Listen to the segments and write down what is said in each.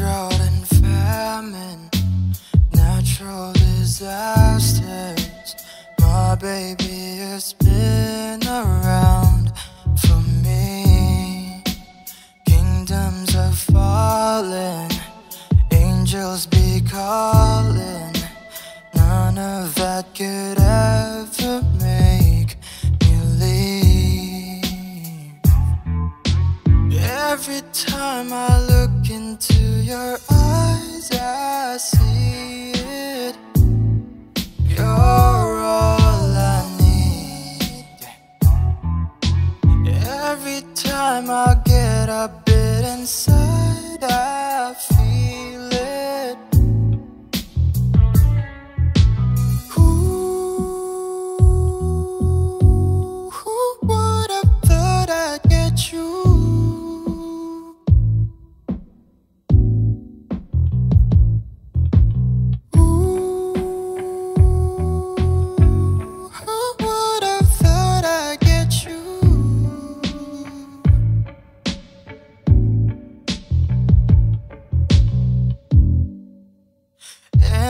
drought and famine, natural disasters. My baby has been around for me. Kingdoms are falling, angels be calling. None of that could ever. Every time I look into your eyes, I see it. You're all I need. Every time I get a bit inside,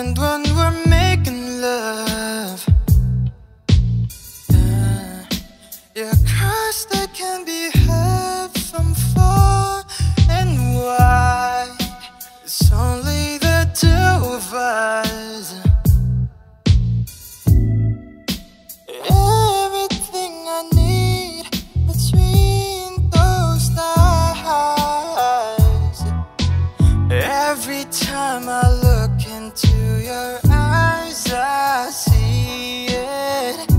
And when we're making love, uh, yeah, cries that can be heard from far and wide. It's only the two of us. Everything I need between those eyes. Every time I look into your eyes, I see it.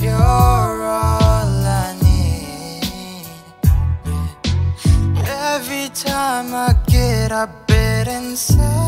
You're all I need. Every time I get a bit inside,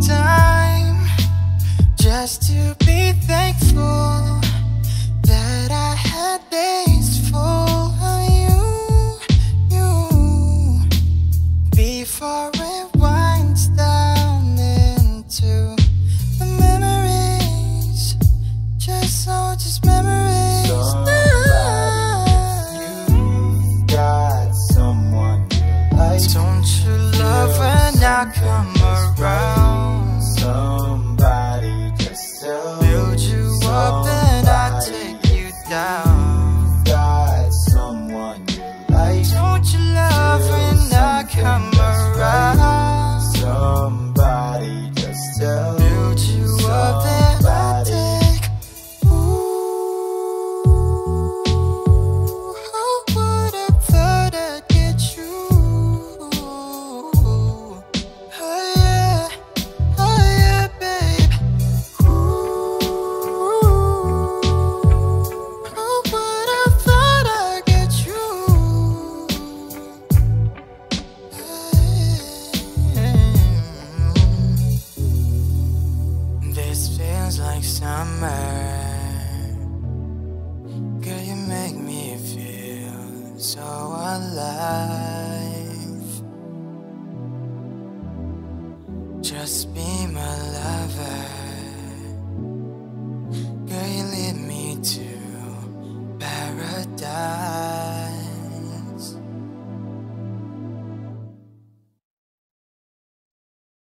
time just to be thankful that I had days full of you, you, before it winds down into the memories, just so just memories. You got someone Don't you love when I come around? Just be my lover.